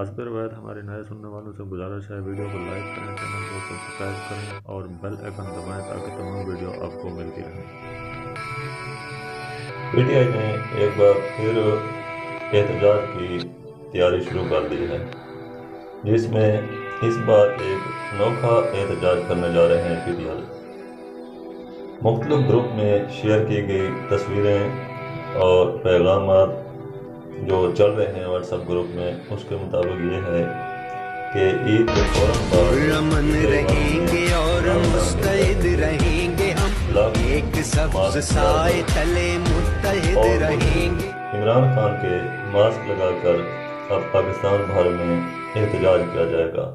हसब रवायत हमारे नए सुनने वालों से गुजारिश है, वीडियो को लाइक करें, चैनल को सब्सक्राइब करें और बेल आइकन दबाएँ ताकि तमाम वीडियो आपको मिलती रहे। पीटीआई ने एक बार फिर एहतजाज की तैयारी शुरू कर दी है, जिसमें इस बार एक अनोखा एहतजाज करने जा रहे हैं पीटीआई मुख्तलिफ़ ग्रुप में शेयर की गई तस्वीरें और पैगाम जो चल रहे हैं व्हाट्सएप ग्रुप में उसके मुताबिक ये है कि ईद के फ़ौरन रमन रहेंगे और मुस्तैद रहेंगे हम। एक सब्ज साए तले मुतहद रहेंगे। इमरान खान के मास्क लगाकर अब पाकिस्तान भर में एहतजाज किया जाएगा।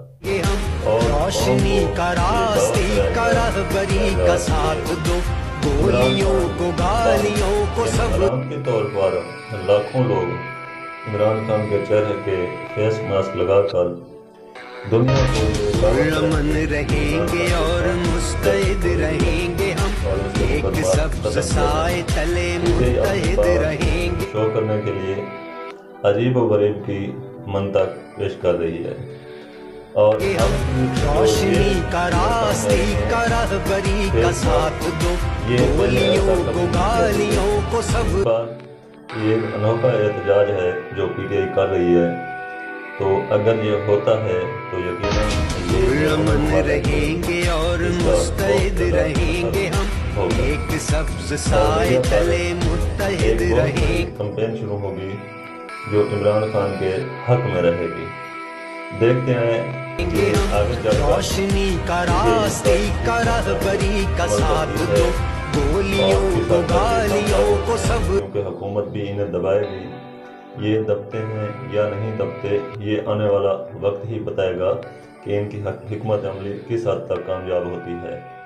और रोशनी का रास्ते का रहबरी का साथ दो। गोलियों को गालियों को सब के तौर पर लाखों लोग इमरान खान के चेहरे पे फेस मास्क लगाकर दुनिया को रमन रहेंगे और मुस्तैद रहेंगे हम। एक सब साए तले मुतहद रहेंगे। शो करने के लिए अजीब व गरीब की मंतक पेश कर रही है। और रोशनी का रास्ते का रहबरी का साथ दो। गोलियों को गालियों को सब ये एक अनोखा एहतजाज है जो पीटीआई कर रही है। तो अगर ये होता है तो यकीन रहेंगे और मुस्तैद रहेंगे हम। एक सब्ज साए तले मुतहद रहेंगे कंपेन शुरू होगी जो इमरान खान के हक में रहेगी। देखते हैं रोशनी का रास्ते का रहबरी का साथ दो। गोलियों को हुकूमत भी इन्हें दबाएगी ये दबते हैं या नहीं दबते, ये आने वाला वक्त ही बताएगा कि इनकी हमत अमली किस हद तक कामयाब होती है।